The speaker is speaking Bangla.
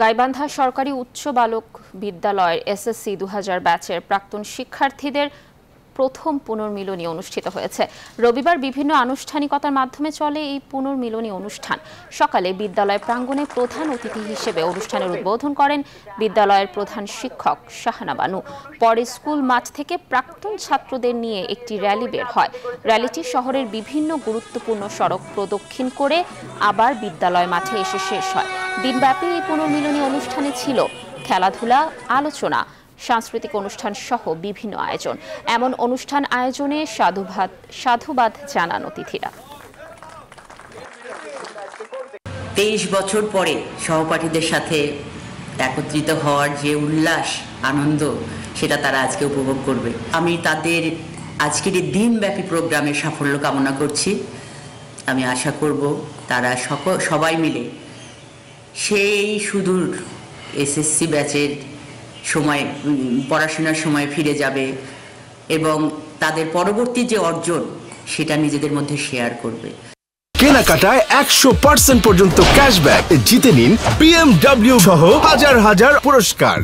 গাইবান্ধা সরকারি উচ্চ বালক বিদ্যালয়ের এসএসসি দু হাজার ব্যাচের প্রাক্তন শিক্ষার্থীদের প্রথম পুনর্মিলনী অনুষ্ঠিত হয়েছে। রবিবার বিভিন্ন আনুষ্ঠানিকতার মাধ্যমে চলে এই পুনর্মিলনী অনুষ্ঠান। সকালে বিদ্যালয় প্রাঙ্গণে প্রধান অতিথি হিসেবে অনুষ্ঠানের উদ্বোধন করেন বিদ্যালয়ের প্রধান শিক্ষক শাহানা বানু পরে স্কুল মাঠ থেকে প্রাক্তন ছাত্রদের নিয়ে একটি র্যালি বের হয়। র্যালিটি শহরের বিভিন্ন গুরুত্বপূর্ণ সড়ক প্রদক্ষিণ করে আবার বিদ্যালয় মাঠে এসে শেষ হয়। দিনব্যাপী এই পুনর্মিলনী অনুষ্ঠানে ছিল খেলাধুলা, আলোচনা, সাংস্কৃতিক অনুষ্ঠান সহ বিভিন্ন আয়োজন। এমন অনুষ্ঠান আয়োজনে সাধুবাদ সাধুবাদ জানান অতিথিরা। তেইশ বছর পরে সহপাঠীদের সাথে একত্রিত হওয়ার যে উল্লাস, আনন্দ, সেটা তারা আজকে উপভোগ করবে। আমি তাদের আজকের এই দিনব্যাপী প্রোগ্রামের সাফল্য কামনা করছি। আমি আশা করব তারা সকল, সবাই মিলে সেই সুদূর এসএসসি ব্যাচের সময় পড়াশোনার সময় ফিরে যাবে এবং তাদের পরবর্তী যে অর্জন, সেটা নিজেদের মধ্যে শেয়ার করবে। কেনাকাটায় একশো পার্সেন্ট পর্যন্ত ক্যাশব্যাক জিতে নিন বিএমডব্লিউ সহ হাজার হাজার পুরস্কার।